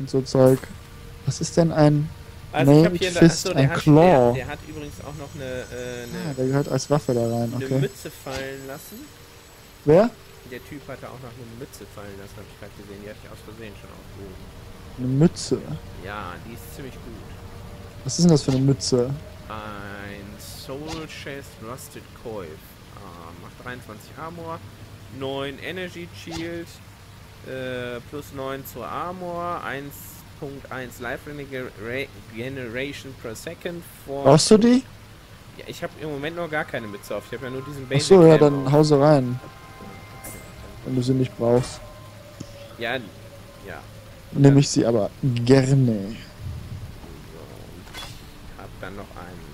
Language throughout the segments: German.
und so Zeug. Was ist denn ein Also ich hab Nailed hier Fist, achso, ein der, hat, Claw? der, der hat übrigens auch noch eine, äh, Ah, eine, der gehört als Waffe da rein, eine okay. Mütze fallen lassen. Wer? Der Typ hatte auch noch eine Mütze fallen lassen, habe ich gerade gesehen. Die hatte ich aus Versehen schon aufgehoben. Eine Mütze. Ja, die ist ziemlich gut. Was ist denn das für eine Mütze? Ein Soul Chest Rusted Coif. Ah, macht 23 Armor, 9 Energy Shield, äh, plus 9 zur Armor, 1.1 Life Regenera- Regeneration per Second. Brauchst du die? ja, ich habe im Moment noch gar keine Mütze auf. Ich habe ja nur diesen Basic. Achso, ja, dann hau sie rein, wenn du sie nicht brauchst. Ja, ja. Nehme ich sie aber gerne. So, ich habe dann noch einen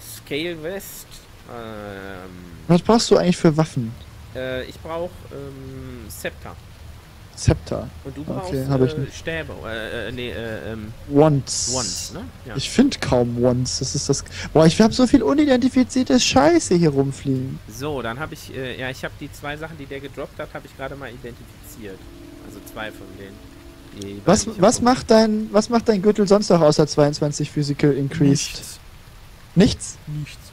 Scale Vest. Ähm, Was brauchst du eigentlich für Waffen? äh, ich brauche ähm, Scepter. Scepter. Und du Okay, brauchst ich äh, nicht. Stäbe. Äh, äh, nee, äh, ähm, Once. Wands, ne? Ja. Ich finde kaum Once. Das ist das. Boah, ich habe so viel unidentifizierte Scheiße hier rumfliegen. So, dann habe ich, äh, ja, ich habe die zwei Sachen, die der gedroppt hat, habe ich gerade mal identifiziert. Also zwei von denen. Die Was, ich was macht dein was macht dein Gürtel sonst noch außer 22 Physical Increased? Nichts. Nichts? Nichts.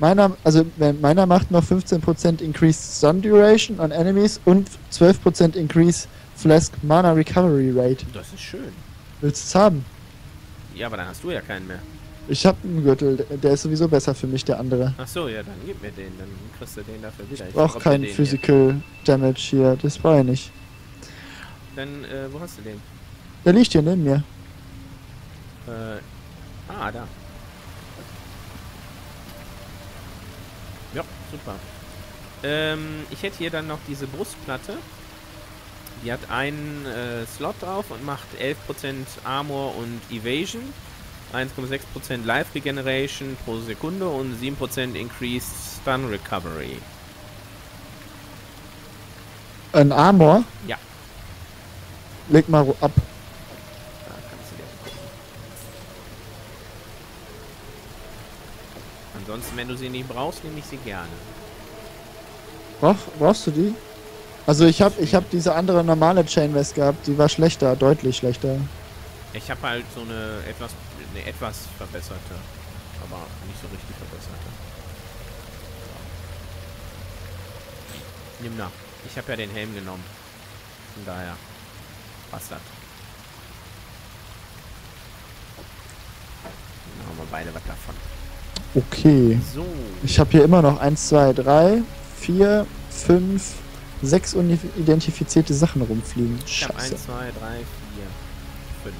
Meiner, also wenn- meiner macht noch 15% Increased Stun Duration on Enemies und 12% Increase Flask Mana Recovery Rate. Das ist schön. Willst du es haben? Ja, aber dann hast du ja keinen mehr. Ich habe einen Gürtel, der- ist sowieso besser für mich, der andere. Ach so, ja, dann gib mir den, dann kriegst du den dafür wieder. Ich der keinen Physical Damage hier, das brauche ich nicht. Hier. Dann, äh, wo hast du den? Der liegt hier neben mir. Äh, ah, da. Ja, super. Ähm, ich hätte hier dann noch diese Brustplatte. Die hat einen äh, Slot drauf und macht 11% Armor und Evasion, 1,6% Life Regeneration pro Sekunde und 7% Increased Stun Recovery. Ein Armor? Ja. Leg mal ab. Da kannst du dir gucken. Ansonsten, wenn du sie nicht brauchst, nehme ich sie gerne. Brauch, brauchst du die? Also ich habe ich hab diese andere normale Chain Vest gehabt, die war schlechter, deutlich schlechter. Ich habe halt so eine etwas, eine etwas verbesserte, aber nicht so richtig verbesserte. Nimm nach. Ich habe ja den Helm genommen. Von daher passt das. Dann haben wir beide was davon. Okay. So. Ich habe hier immer noch 1, 2, 3, 4, 5, 6 unidentifizierte Sachen rumfliegen. Ich habe 1, Scheiße. 2, 3, 4, 5.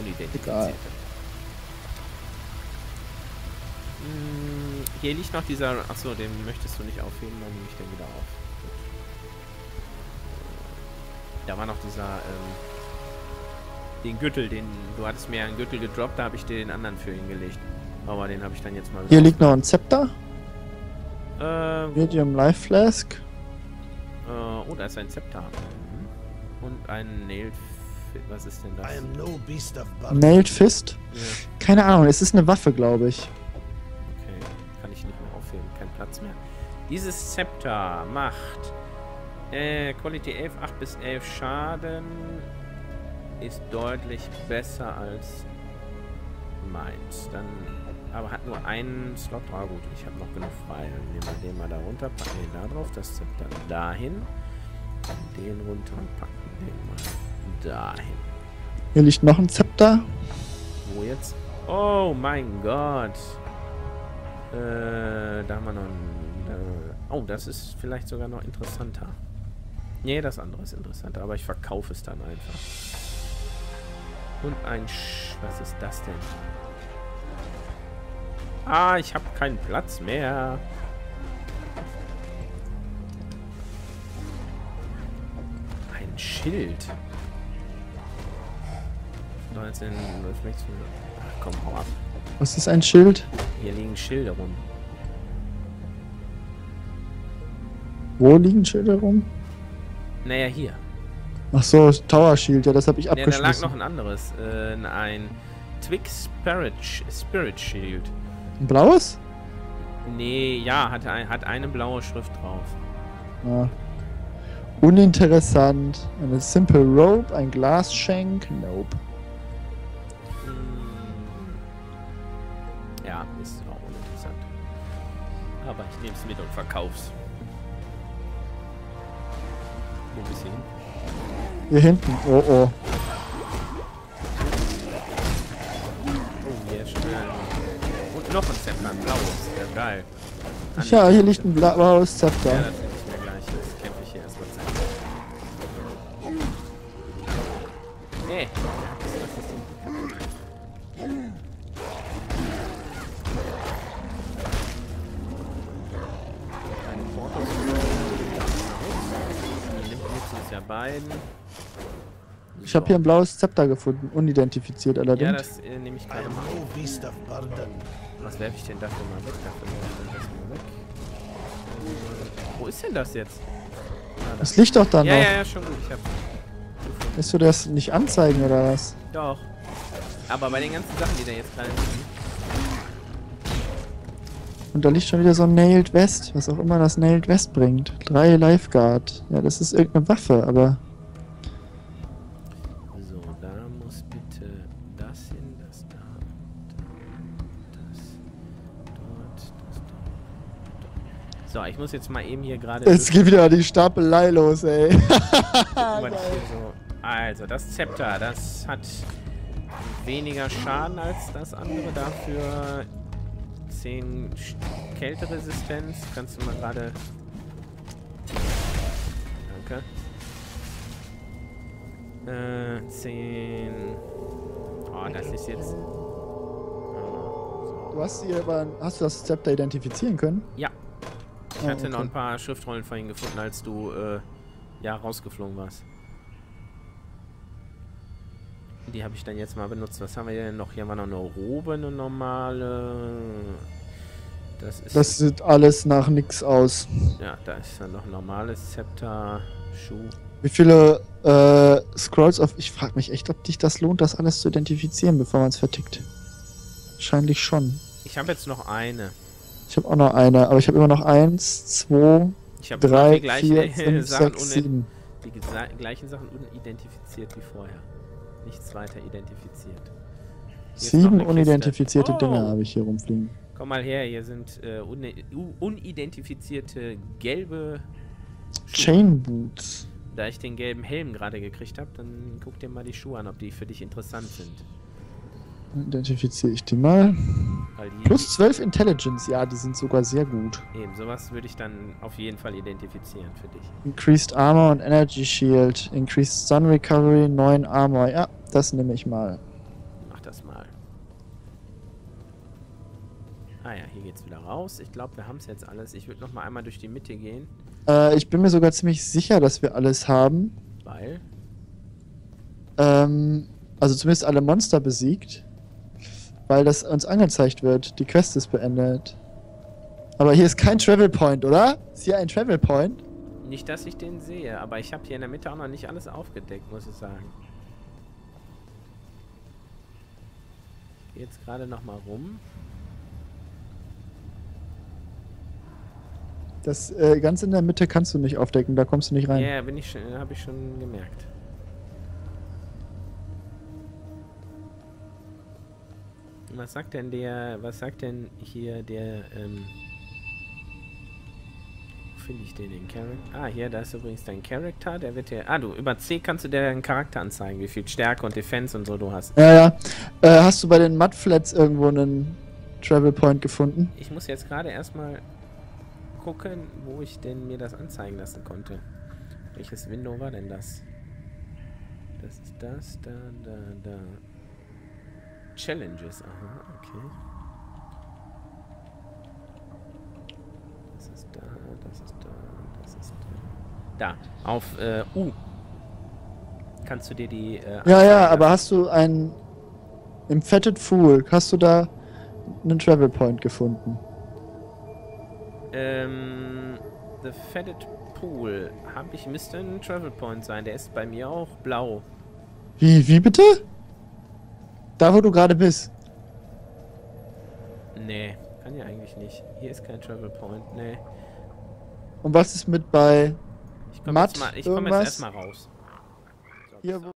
Unidentifizierte. Egal. Hm, Hier liegt noch dieser. Achso, den möchtest du nicht aufheben, dann nehme ich den wieder auf. Da war noch dieser. Ähm, den Gürtel, den. Du hattest mir einen Gürtel gedroppt, da habe ich dir den anderen für ihn gelegt. Aber den habe ich dann jetzt mal. Hier liegt noch ein Zepter, Äh? Medium Life Flask. Äh, oh, da ist ein Zepter. Mhm. Und ein Nail. Was ist denn das? I am no beast of. Nailed Fist. Ja. Keine Ahnung, es ist eine Waffe, glaube ich. Okay, kann ich nicht mehr aufheben, kein Platz mehr. Dieses Zepter macht äh, Quality 11, 8 bis 11 Schaden. Ist deutlich besser als meins. Dann aber hat nur einen Slot. Ah gut, ich habe noch genug frei. Dann nehmen wir den mal da runter, packen den da drauf, das Zepter dahin. Den runter und packen den mal dahin. Hier liegt noch ein Zepter. Wo jetzt? Oh mein Gott. Äh, da haben wir noch ein, äh, Oh, das ist vielleicht sogar noch interessanter. Nee, das andere ist interessanter, aber ich verkaufe es dann einfach. Und ein Sch... Was ist das denn? Ah, ich habe keinen Platz mehr. Ein Schild. 19, Reflexion. Ach komm, hau ab. Was ist ein Schild? Hier liegen Schilder rum. Wo liegen Schilder rum? Naja, hier. Ach so, Tower Shield, ja, das habe ich Ja, da lag abgeschlossen. noch ein anderes. Äh, ein Twix Spirit, Spirit Shield. Ein blaues? Nee, ja, hat, ein, hat eine blaue Schrift drauf. Ja. Uninteressant. Eine Simple Rope, ein Glasshank. Nope. Hm. Ja, ist auch uninteressant. Aber ich nehme es mit und verkauf's. Wo bist du hin? Hier hinten. Oh oh. Oh, hier schnell. Noch ein Zepter, ein blaues. Ja, geil. Kann Ja, hier liegt ein blaues Ja, Zepter. das nehme ich mir gleich. Jetzt kämpfe ich hier erstmal Zeit. Nee. Das ist das. Keine Portos. Die nimmt uns ja beiden. Ich habe hier ein blaues Zepter gefunden. Unidentifiziert Ja, allerdings. das äh, nehme ich gerade mal. Was werfe ich denn dafür mal weg? Dafür ich das mal weg. Wo ist denn das jetzt? Ah, da. Das liegt doch da Ja, noch. ja, ja, schon gut. Ich hab's. Willst du das nicht anzeigen oder was? Doch. Aber bei den ganzen Sachen, die da jetzt gerade liegen. Und da liegt schon wieder so ein Nailed West, was auch immer das Nailed West bringt. Drei Lifeguard. Ja, das ist irgendeine Waffe, aber da muss bitte das hin, das da, da, das, dort, das dort. So, ich muss jetzt mal eben hier gerade. es geht wieder die Stapelei los, ey. Also, das Zepter, das hat weniger Schaden als das andere. Dafür 10 Sch- Kälteresistenz. Kannst du mal gerade. Äh, 10. Oh, das ist jetzt. Oh, Du hast hier aber, hast du das Zepter identifizieren können? Ja. Ich Oh, hatte noch okay. ein paar Schriftrollen vorhin gefunden, als du äh, ja rausgeflogen warst. Die habe ich dann jetzt mal benutzt. Was haben wir denn noch? Hier haben wir noch eine Robe, eine normale. Das ist. Das sieht alles nach nix aus. ja, da ist dann noch ein normales Zepter, Schuh. Wie viele äh, Scrolls auf. Ich frage mich echt, ob dich das lohnt, das alles zu identifizieren, bevor man es vertickt. Wahrscheinlich schon. Ich habe jetzt noch eine. Ich habe auch noch eine, aber ich habe immer noch eins, zwei, Ich drei, vier, fünf, Sachen sechs, sieben. die gleichen Sachen unidentifiziert wie vorher. Nichts weiter identifiziert. Hier Sieben unidentifizierte Oh. Dinger habe ich hier rumfliegen. Komm mal her, hier sind äh, une u- unidentifizierte gelbe Schuhe. Chain Boots. Da ich den gelben Helm gerade gekriegt habe, dann guck dir mal die Schuhe an, ob die für dich interessant sind. Identifiziere ich die mal. Die Plus 12 Intelligence, ja, die sind sogar sehr gut. eben sowas würde ich dann auf jeden Fall identifizieren für dich. Increased Armor und Energy Shield. Increased Sun Recovery, 9 Armor. Ja, das nehme ich mal. Geht's wieder raus. Ich glaube, wir haben es jetzt alles. Ich würde noch mal einmal durch die Mitte gehen, Äh, ich bin mir sogar ziemlich sicher, dass wir alles haben. weil Ähm, also zumindest alle Monster besiegt. Weil das uns angezeigt wird. Die Quest ist beendet. Aber hier ist kein Travel Point, oder? Ist hier ein Travel Point? nicht, dass ich den sehe, aber ich habe hier in der Mitte auch noch nicht alles aufgedeckt, muss ich sagen. Jetzt gerade noch mal rum. Das äh, ganz in der Mitte kannst du nicht aufdecken, da kommst du nicht Ja, rein. yeah, bin ich schon, habe ich schon gemerkt. Was sagt denn der, was sagt denn hier der, ähm, wo finde ich den, den Charakter? Ah, hier, da ist übrigens dein Charakter, der wird dir, ah, du, über C kannst du dir deinen Charakter anzeigen, wie viel Stärke und Defense und so du hast. Ja, ja. Äh, hast du bei den Mudflats irgendwo einen Travel Point gefunden? Ich muss jetzt gerade erstmal gucken, wo ich denn mir das anzeigen lassen konnte. Welches Window war denn das? Das ist das, da, da, da. Challenges, aha, okay. Das ist da, das ist da, das ist da. Da, auf äh, U. Kannst du dir die. Äh, Ja, ja, aber hast du einen. Im Fetted Fool, hast du da einen Travel Point gefunden? Ähm, The Fetted Pool. Hab ich, müsste ein Travel Point sein. Der ist bei mir auch blau. Wie, wie bitte? Da, wo du gerade bist. Nee, kann ja eigentlich nicht. Hier ist kein Travel Point, nee. Und was ist mit bei Ich komme jetzt, mal- ich komm jetzt erstmal raus. So, Hier, wo